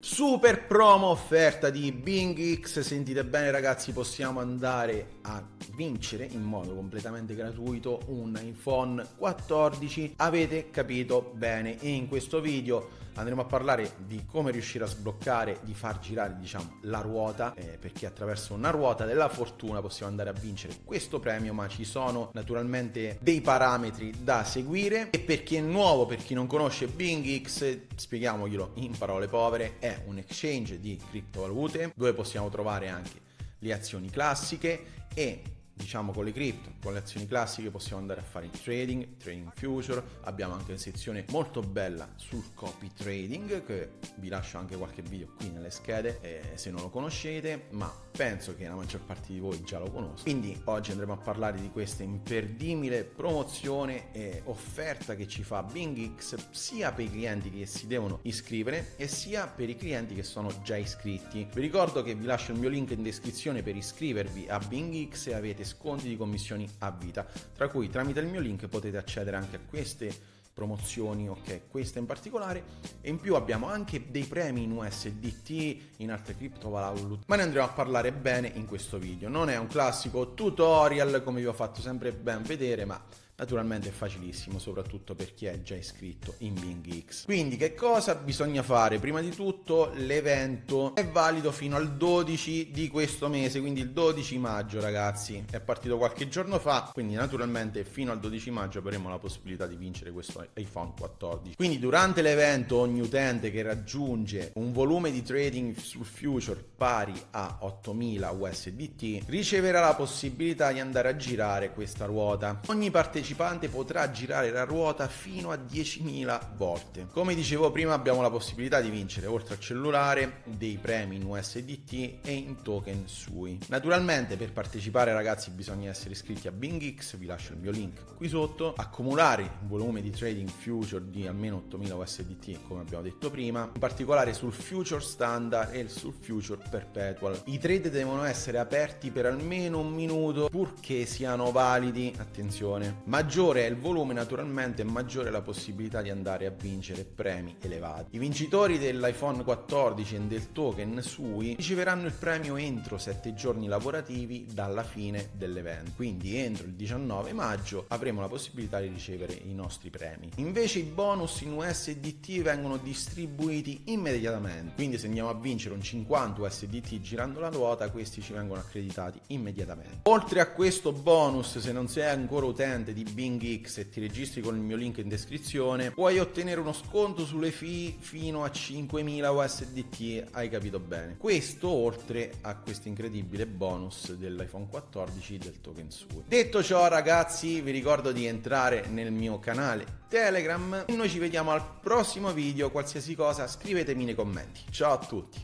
Super promo offerta di Bing X, sentite bene ragazzi, possiamo andare a vincere in modo completamente gratuito un iPhone 14, avete capito bene. E in questo video andremo a parlare di come riuscire a sbloccare, di far girare diciamo la ruota, eh, perché attraverso una ruota della fortuna possiamo andare a vincere questo premio, ma ci sono naturalmente dei parametri da seguire. E per chi è nuovo, per chi non conosce Bing X, spieghiamoglielo in parole povere, è un exchange di criptovalute dove possiamo trovare anche le azioni classiche e diciamo con le cripto, con le azioni classiche possiamo andare a fare il trading, trading future, abbiamo anche una sezione molto bella sul copy trading che vi lascio anche qualche video qui nelle schede eh, se non lo conoscete, ma penso che la maggior parte di voi già lo conosca. Quindi oggi andremo a parlare di questa imperdibile promozione e offerta che ci fa BingX sia per i clienti che si devono iscrivere e sia per i clienti che sono già iscritti. Vi ricordo che vi lascio il mio link in descrizione per iscrivervi a BingX e avete sconti di commissioni a vita, tra cui tramite il mio link potete accedere anche a queste promozioni, ok, questa in particolare e in più abbiamo anche dei premi in USDT, in altre criptovalute, ma ne andremo a parlare bene in questo video. Non è un classico tutorial come vi ho fatto sempre ben vedere, ma Naturalmente è facilissimo, soprattutto per chi è già iscritto in Bing X. Quindi che cosa bisogna fare? Prima di tutto l'evento è valido fino al 12 di questo mese, quindi il 12 maggio ragazzi. È partito qualche giorno fa, quindi naturalmente fino al 12 maggio avremo la possibilità di vincere questo iPhone 14. Quindi durante l'evento ogni utente che raggiunge un volume di trading sul future pari a 8000 USDT riceverà la possibilità di andare a girare questa ruota. Ogni partecipante partecipante potrà girare la ruota fino a 10.000 volte. Come dicevo prima abbiamo la possibilità di vincere oltre al cellulare dei premi in USDT e in token SUI. Naturalmente per partecipare ragazzi bisogna essere iscritti a BingX, vi lascio il mio link qui sotto, accumulare un volume di trading future di almeno 8.000 USDT come abbiamo detto prima, in particolare sul future standard e sul future perpetual. I trade devono essere aperti per almeno un minuto purché siano validi, attenzione, ma Maggiore è il volume naturalmente, maggiore è la possibilità di andare a vincere premi elevati. I vincitori dell'iPhone 14 e del token SUI riceveranno il premio entro 7 giorni lavorativi dalla fine dell'evento, quindi entro il 19 maggio avremo la possibilità di ricevere i nostri premi. Invece i bonus in USDT vengono distribuiti immediatamente, quindi se andiamo a vincere un 50 USDT girando la ruota, questi ci vengono accreditati immediatamente. Oltre a questo bonus, se non sei ancora utente di Bing X e ti registri con il mio link in descrizione, puoi ottenere uno sconto sulle fee fino a 5.000 USDT, hai capito bene. Questo oltre a questo incredibile bonus dell'iPhone 14 del token SUI. Detto ciò ragazzi, vi ricordo di entrare nel mio canale Telegram e noi ci vediamo al prossimo video, qualsiasi cosa scrivetemi nei commenti. Ciao a tutti!